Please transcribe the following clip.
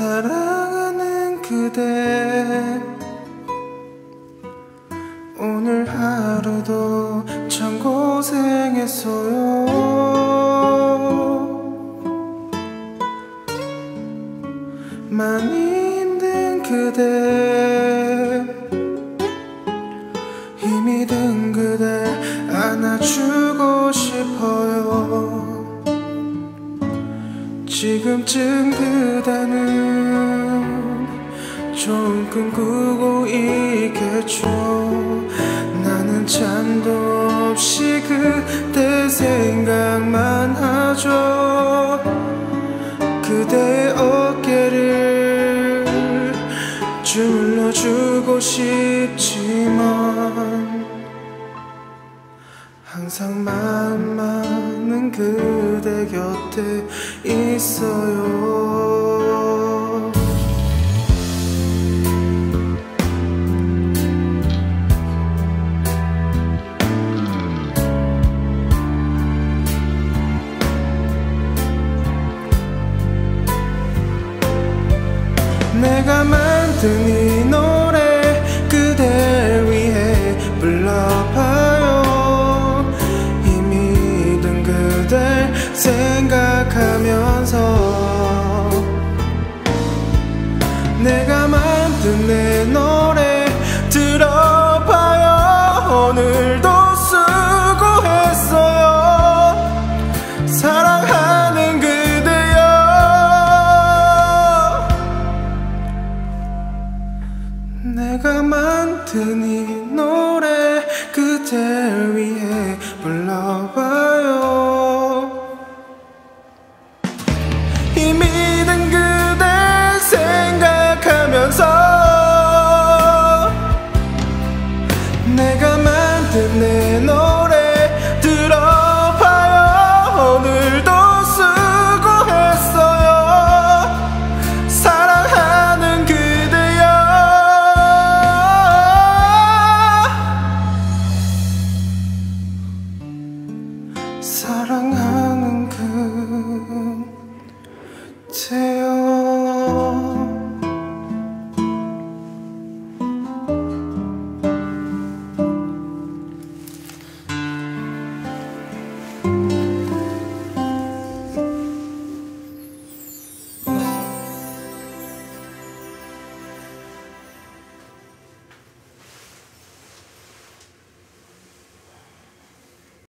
사랑하는 그대. 오늘 하루도 참 고생했어요. 많이 힘든 그대. 힘이 든 그대 안아주고 싶어요. 지금쯤 그대는 좋은 꿈 꾸고 있겠죠. 나는 잠도 없이 그대 생각만 하죠. 그대의 어깨를 주물러 주고 싶지만 항상 많은 그대 곁에 있어요 내가 만든 이 노래 그댈 위해 불러봐요. 힘이 든 그댈 생각하면서 내가 만든 내 노래 내가 만든 이 노래 그댈 위해 불러 사랑하는 그대여